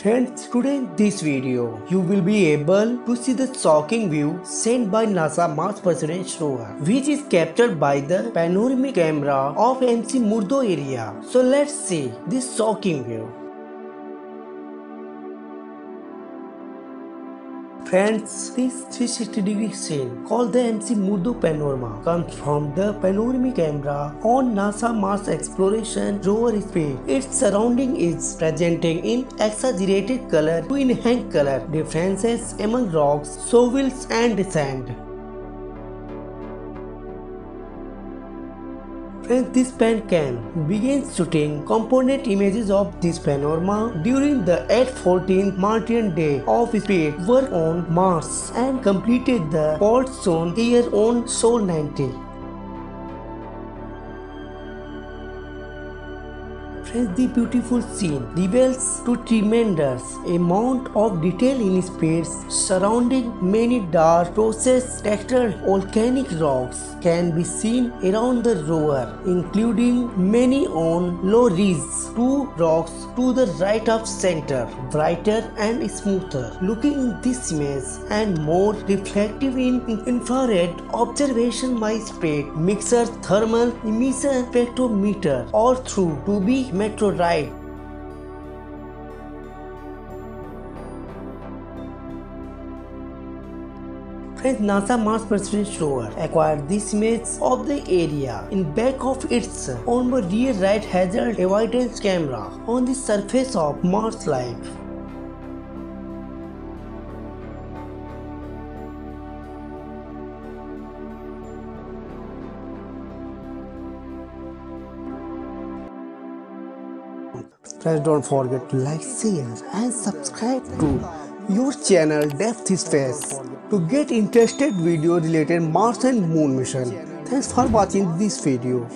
Friends, today this video, you will be able to see the shocking view sent by NASA Mars Perseverance rover, which is captured by the panoramic camera of McMurdo area. So let's see this shocking view. Friends, this 360 degree scene called the McMurdo panorama comes from the panoramic camera on NASA Mars exploration rover Spirit. Its surrounding is presenting in exaggerated color to enhance color differences among rocks, soils and sand. Friends, this Pancam begin shooting component images of this panorama during the 814th Martian Day of Space work on Mars and completed the fault zone here on Sol 90. Friends, the beautiful scene reveals to tremendous amount of detail in space surrounding many dark processed textured volcanic rocks can be seen around the rover, including many on low ridges, two rocks to the right of center, brighter and smoother. Looking in this image and more reflective in infrared observation by space mixer thermal emission spectrometer or through to be meteorite Friends, NASA Mars Perseverance rover acquired this image of the area in back of its onboard rear right hazard avoidance camera on the surface of Mars life. Friends, don't forget to like, share, and subscribe to your channel Depth Space to get interested video related Mars and Moon mission. Thanks for watching this video.